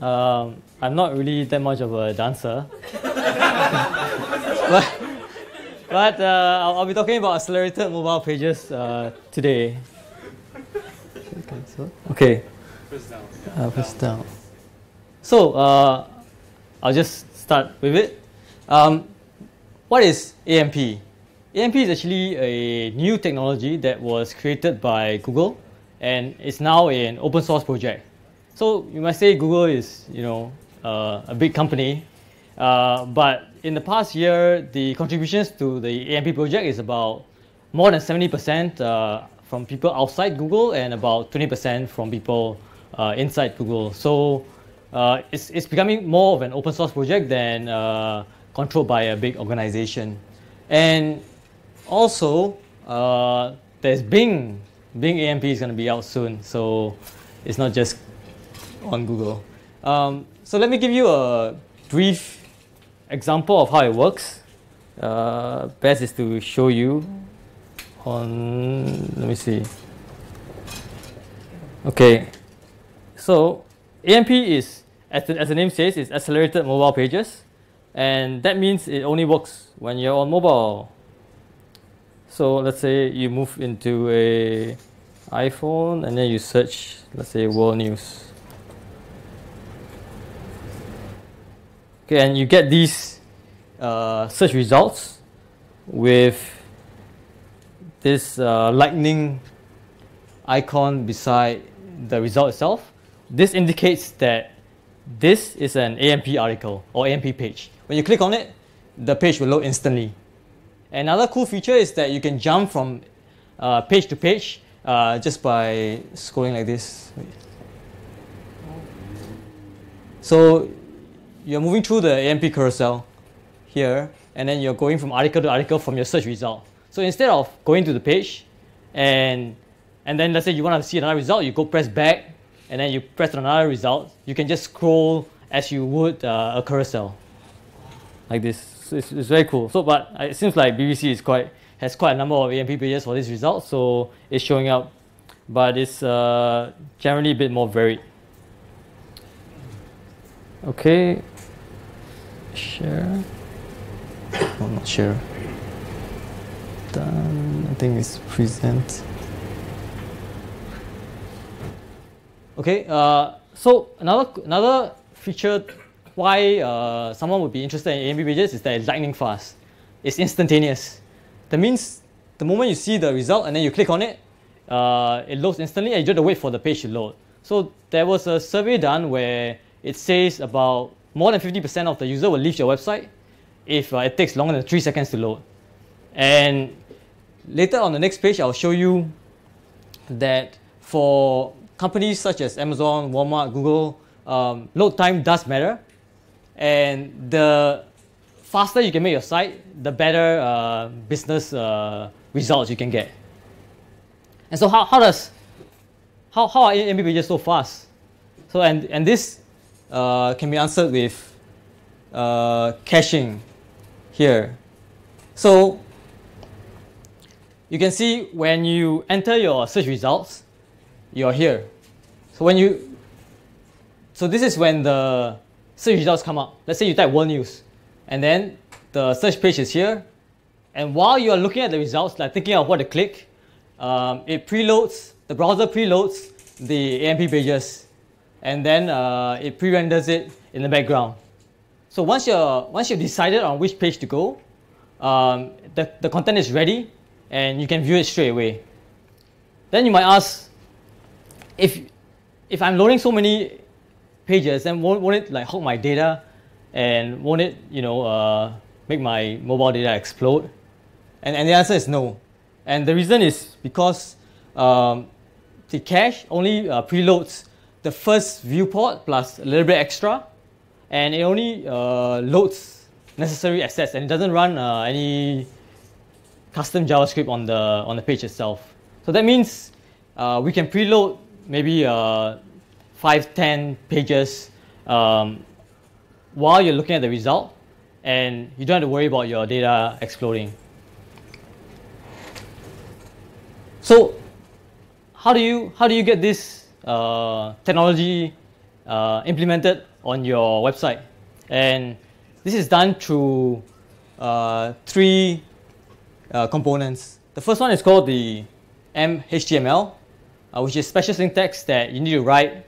Um, I'm not really that much of a dancer. but but uh, I'll, I'll, be talking about accelerated mobile pages uh, today. Okay. Uh, press down. So uh, I'll just start with it. Um, what is AMP? AMP is actually a new technology that was created by Google and it's now an open source project. So you might say Google is, you know, uh, a big company, uh, but in the past year, the contributions to the AMP project is about more than 70% uh, from people outside Google and about 20% from people uh, inside Google. So uh, it's, it's becoming more of an open source project than uh, controlled by a big organization. And also, there's Bing Bing AMP is going to be out soon, so it's not just on Google. Um, so let me give you a brief example of how it works. Uh, best is to show you on, let me see. Okay, so AMP is, as the, as the name says, is accelerated mobile pages. And that means it only works when you're on mobile. So let's say you move into a iPhone and then you search, let's say world news. Okay, and you get these uh, search results with this uh, lightning icon beside the result itself. This indicates that this is an AMP article or AMP page. When you click on it, the page will load instantly. Another cool feature is that you can jump from uh, page to page uh, just by scrolling like this. So you're moving through the AMP carousel here, and then you're going from article to article from your search result. So instead of going to the page, and and then let's say you want to see another result, you go press back, and then you press another result. You can just scroll as you would uh, a carousel, like this. So it's, it's very cool. So, but it seems like BBC is quite has quite a number of AMP pages for this result, so it's showing up, but it's uh, generally a bit more varied. Okay share oh not share done I think it's present. Okay uh, so another another feature why uh, someone would be interested in AMP pages is that it's lightning fast. It's instantaneous. That means the moment you see the result and then you click on it uh, it loads instantly and you don't have to wait for the page to load. So there was a survey done where it says about more than 50% of the user will leave your website if uh, it takes longer than three seconds to load. And later on the next page, I'll show you that for companies such as Amazon, Walmart, Google, um, load time does matter. And the faster you can make your site, the better uh, business uh, results you can get. And so how, how does, how, how are AMP pages so fast? So, and, and this uh, can be answered with uh, caching here. So you can see when you enter your search results, you're here. So when you, so this is when the search results come up. Let's say you type world news, and then the search page is here. And while you are looking at the results, like thinking of what to click, um, it preloads, the browser preloads the AMP pages and then uh, it pre-renders it in the background. So once you're once you've decided on which page to go, um, the, the content is ready and you can view it straight away. Then you might ask, if if I'm loading so many pages, then won't, won't it like hog my data, and won't it you know uh, make my mobile data explode? And and the answer is no. And the reason is because um, the cache only uh, preloads the first viewport plus a little bit extra, and it only uh, loads necessary assets and it doesn't run uh, any custom JavaScript on the on the page itself. So that means uh, we can preload maybe uh, five, ten pages um, while you're looking at the result, and you don't have to worry about your data exploding. So how do you how do you get this uh, technology uh, implemented on your website. And this is done through uh, three uh, components. The first one is called the AMP HTML, uh, which is special syntax that you need to write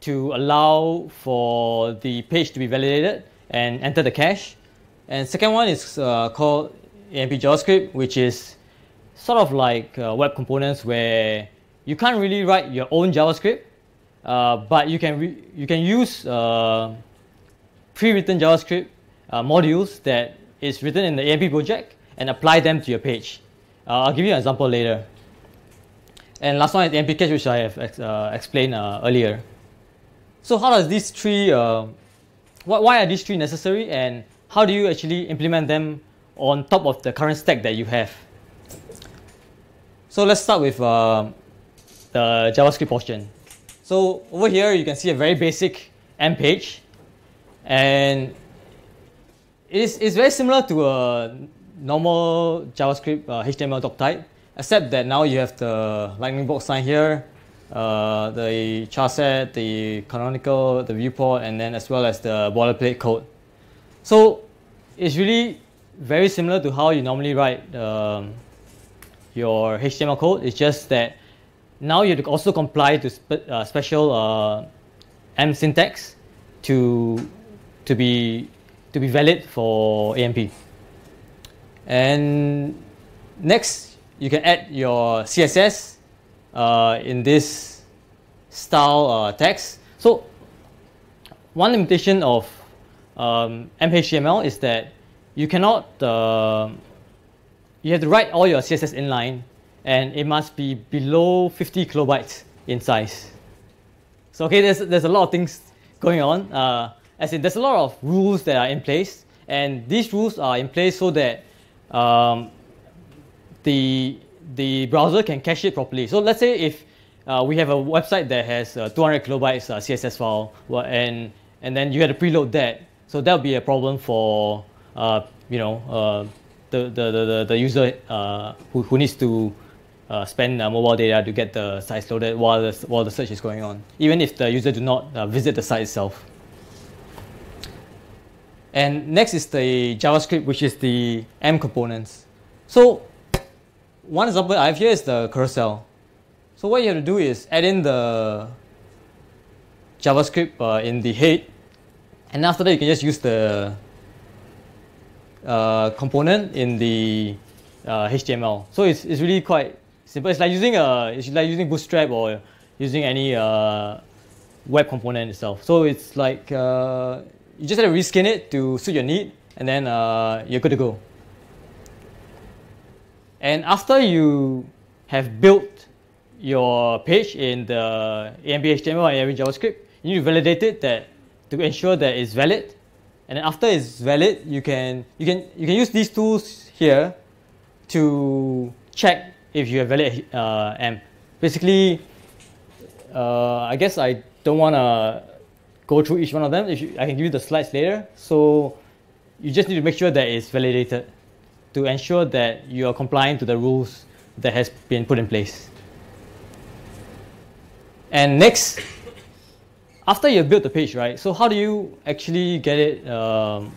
to allow for the page to be validated and enter the cache. And second one is uh, called AMP JavaScript, which is sort of like web components where you can't really write your own JavaScript, uh, but you can you can use uh, pre-written JavaScript uh, modules that is written in the AMP project and apply them to your page. Uh, I'll give you an example later. And last one is AMP cache, which I have ex uh, explained earlier. So how does these three, wh why are these three necessary and how do you actually implement them on top of the current stack that you have? So let's start with uh, the JavaScript portion. So over here, you can see a very basic AMP page. And it's, it's very similar to a normal JavaScript uh, HTML doc type, except that now you have the lightning bolt sign here, uh, the char set, the canonical, the viewport, and then as well as the boilerplate code. So it's really very similar to how you normally write um, your HTML code. It's just that now you have to also comply to spe uh, special uh, AMP syntax to to be to be valid for AMP. And next, you can add your CSS uh, in this style uh, text. So one limitation of um, AMP HTML is that you cannot, uh, you have to write all your CSS inline and it must be below 50 kilobytes in size. So okay, there's, there's a lot of things going on. Uh, as in, there's a lot of rules that are in place, and these rules are in place so that um, the the browser can cache it properly. So let's say if uh, we have a website that has uh, 200 kilobytes uh, CSS file, and and then you had to preload that, so that would be a problem for uh, you know uh, the, the, the, the user uh, who, who needs to uh, spend uh, mobile data to get the sites loaded while the, while the search is going on, even if the user do not uh, visit the site itself. And next is the JavaScript, which is the AMP components. So one example I have here is the carousel. So what you have to do is add in the JavaScript uh, in the head, and after that you can just use the uh, component in the uh, HTML. So it's, it's really quite simple. It's like using a it's like using Bootstrap or using any uh, web component itself. So it's like uh, you just have to reskin it to suit your need, and then uh, you're good to go. And after you have built your page in the AMP HTML and AMP JavaScript, you need to validate it that to ensure that it's valid. And then after it's valid, you can you can you can use these tools here to check if you have valid uh. Basically, uh, I guess I don't want to go through each one of them. You, I can give you the slides later. So you just need to make sure that it's validated to ensure that you are complying to the rules that has been put in place. And next, after you've built the page, right? So how do you actually get it um,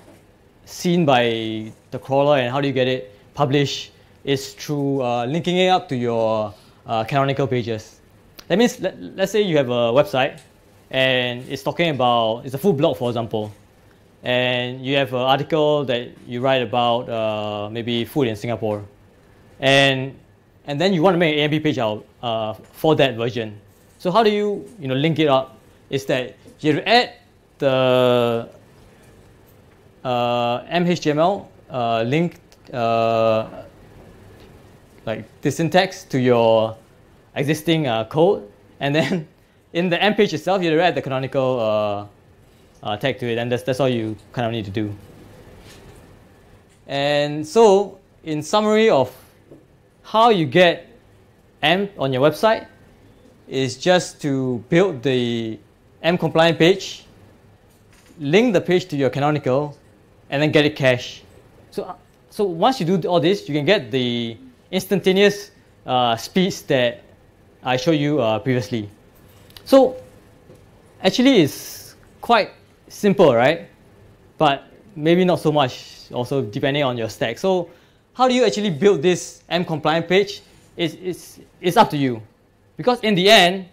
seen by the crawler and how do you get it published is through uh, linking it up to your uh, canonical pages. That means, let, let's say you have a website and it's talking about, it's a full blog, for example, and you have an article that you write about uh, maybe food in Singapore, and and then you want to make an AMP page out uh, for that version. So how do you you know link it up? Is that you have to add the uh, AMP HTML uh, link uh, like the syntax to your existing uh, code, and then in the AMP page itself, you add the canonical uh, uh, tag to it, and that's, that's all you kind of need to do. And so, in summary of how you get AMP on your website, is just to build the AMP compliant page, link the page to your canonical, and then get it cached. So, so once you do all this, you can get the instantaneous uh, speeds that I showed you uh, previously. So actually it's quite simple, right? But maybe not so much also depending on your stack. So how do you actually build this AMP compliant page? It's, it's, it's up to you. Because in the end,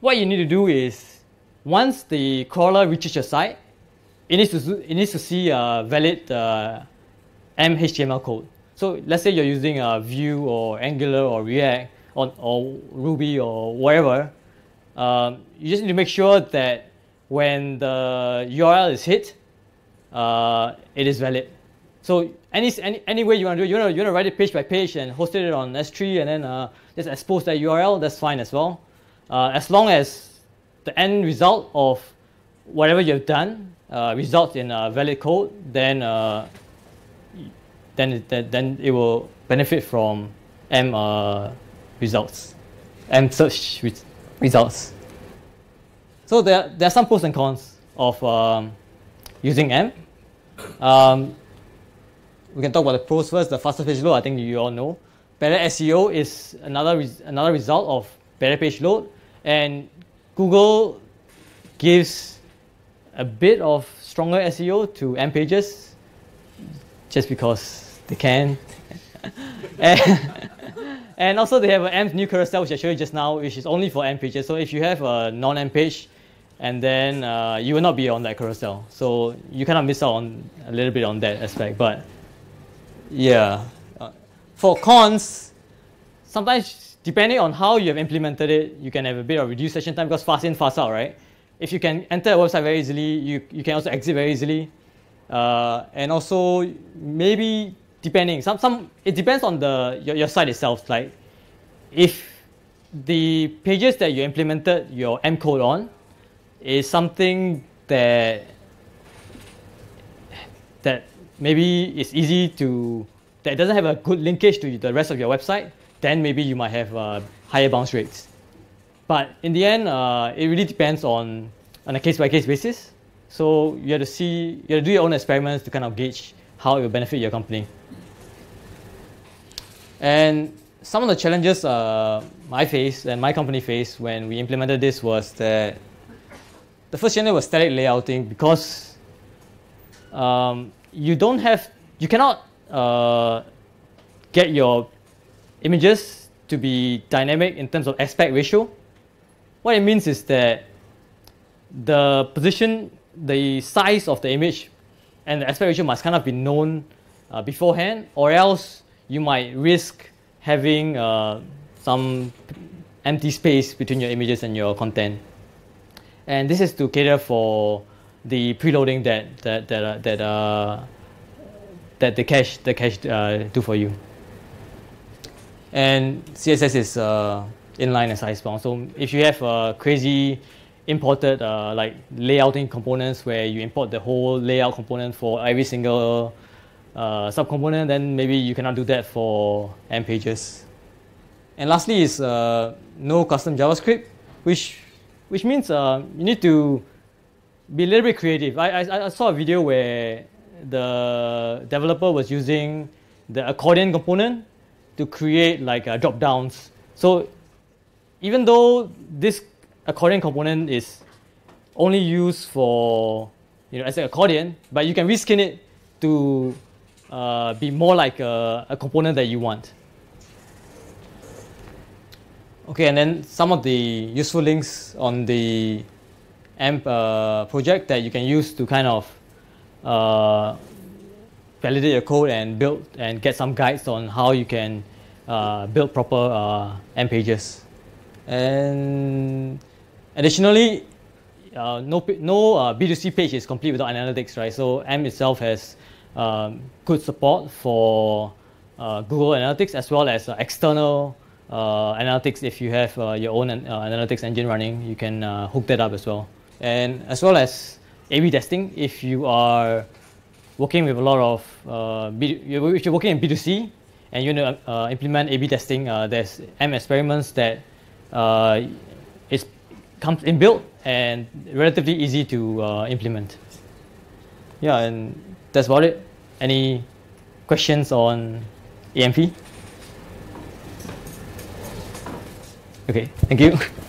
what you need to do is once the crawler reaches your site, it needs to, it needs to see a valid uh, AMP HTML code. So let's say you're using a Vue or Angular or React or, or Ruby or whatever. Um, you just need to make sure that when the URL is hit, uh, it is valid. So any, any, any way you want to do it, you want to, you want to write it page by page and host it on S3 and then uh, just expose that URL, that's fine as well. Uh, as long as the end result of whatever you've done uh, results in a valid code, then uh, then it, then it will benefit from AMP uh, results, AMP search re results. So there, there are some pros and cons of um, using AMP. Um, we can talk about the pros first. The faster page load, I think you all know. Better SEO is another another result of better page load, and Google gives a bit of stronger SEO to AMP pages just because they can. and, also they have an AMP new carousel which I showed you just now, which is only for AMP pages. So if you have a non-AMP page, and then uh, you will not be on that carousel. So you of miss out on a little bit on that aspect. But yeah, uh, for cons, sometimes depending on how you have implemented it, you can have a bit of reduced session time because fast in, fast out, right? If you can enter a website very easily, you, you can also exit very easily. Uh, and also maybe depending, some, some it depends on the your, your site itself. Like if the pages that you implemented your AMP code on is something that that maybe is easy to that doesn't have a good linkage to the rest of your website, then maybe you might have uh, higher bounce rates. But in the end, uh, it really depends on on a case by case basis. So you have to see, you have to do your own experiments to kind of gauge how it will benefit your company. And some of the challenges uh, I faced and my company faced when we implemented this was that the first channel was static layouting because um, you don't have, you cannot uh, get your images to be dynamic in terms of aspect ratio. What it means is that the position, the size of the image and the aspect ratio must kind of be known uh, beforehand or else you might risk having uh, some empty space between your images and your content and this is to cater for the preloading that that that uh, that, uh, that the cache the cache uh, do for you. And CSS is uh, inline and icebound. So if you have uh, crazy imported uh, like layouting components where you import the whole layout component for every single uh, subcomponent, then maybe you cannot do that for AMP pages. And lastly is uh, no custom JavaScript, which which means uh, you need to be a little bit creative. I, I, I saw a video where the developer was using the accordion component to create like uh, drop downs. So even though this accordion component is only used for you know as an accordion, but you can reskin it to uh, be more like a, a component that you want. Okay, and then some of the useful links on the AMP uh, project that you can use to kind of uh, validate your code and build and get some guides on how you can uh, build proper uh, AMP pages. And additionally, uh, no, no uh, B2C page is complete without analytics, right? So AMP itself has um, good support for Google Analytics as well as external uh, analytics, if you have uh, your own uh, analytics engine running, you can hook that up as well. And as well as A-B testing, if you are working with a lot of, B- if you're working in B2C and you want to implement A-B testing, there's AMP experiments that comes inbuilt and relatively easy to uh, implement. Yeah, and that's about it. Any questions on AMP? Okay, thank you.